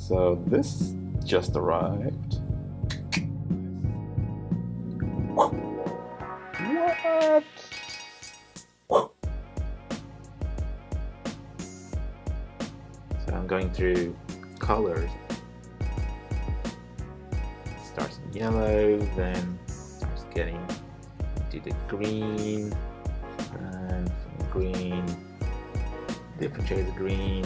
So this just arrived. What? So I'm going through colors. Starts in yellow, then starts getting to the green, and from green, different shades of green,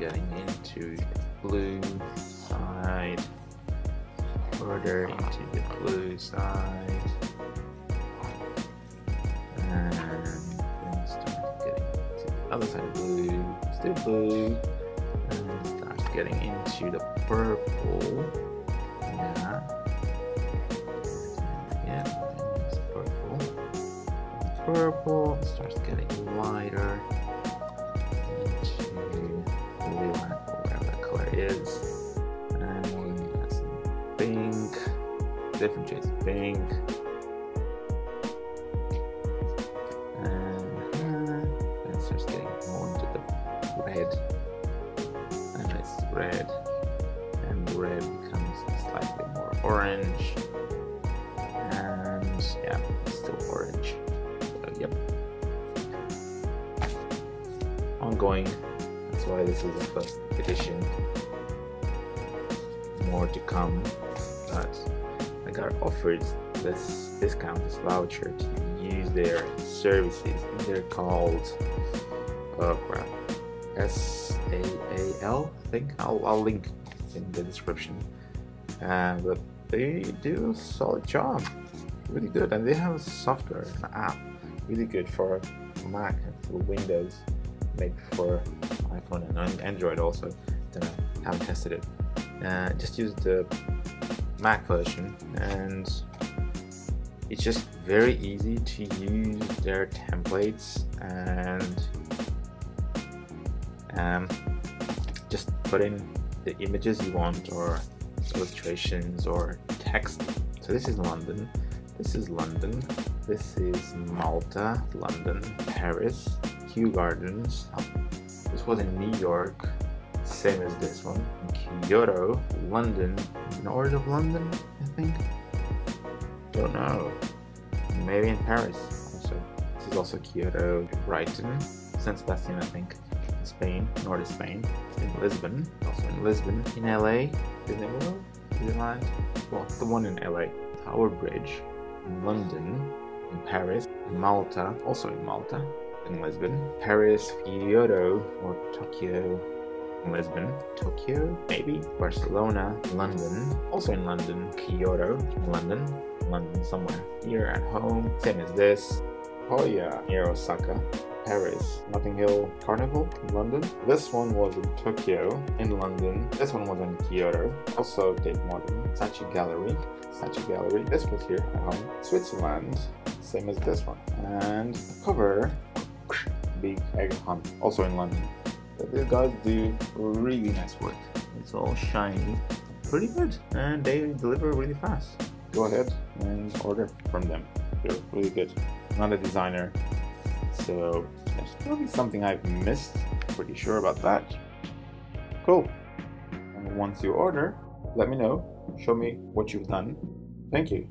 getting into the blue side, further into the blue side, and then starts getting to the other side of blue, still blue, and starts getting into the purple. Yeah. Yeah, purple. Purple starts getting lighter or whatever that color is. And some pink, different shades of pink. And uh, then it starts getting more into the red. And it's red. And red becomes slightly more orange. And yeah, still orange. Yep. Ongoing. Why this is the first edition. More to come. But I got offered this discount, this voucher to use their services. They're called oh crap. S A A L, I think. I'll, I'll link in the description. Uh, but they do a solid job. Really good. And they have software, an app, really good for Mac and for Windows, maybe for iPhone and Android also. Don't know, haven't tested it. Uh, just use the Mac version and it's just very easy to use their templates and um, just put in the images you want or illustrations or text. So this is London, this is London, this is Malta, London, Paris, Kew Gardens. This was in New York, same as this one. Kyoto, London, north of London, I think. Don't know. Maybe in Paris also. This is also Kyoto, Brighton, San Sebastian, I think. Spain, north of Spain, in Lisbon, also in Lisbon, in LA, Disneyland, Disneyland, well, the one in LA, Tower Bridge, in London, in Paris, in Malta, also in Malta, in Lisbon, Paris, Kyoto, or Tokyo, Lisbon, Tokyo, maybe, Barcelona, London, also in London, Kyoto, London, London somewhere, here at home, same as this, oh yeah, near Osaka, Paris, Notting Hill Carnival London. This one was in Tokyo, in London. This one was in Kyoto. Also Tate Modern, Saatchi Gallery, Saatchi Gallery. This was here at home. Switzerland, same as this one. And cover, Big Egg Hunt, also in London. These guys do really nice work. It's all shiny, pretty good, and they deliver really fast. Go ahead and order from them. They're really good. Not a designer, so there's probably something I've missed. Pretty sure about that. Cool. And once you order, let me know. Show me what you've done. Thank you.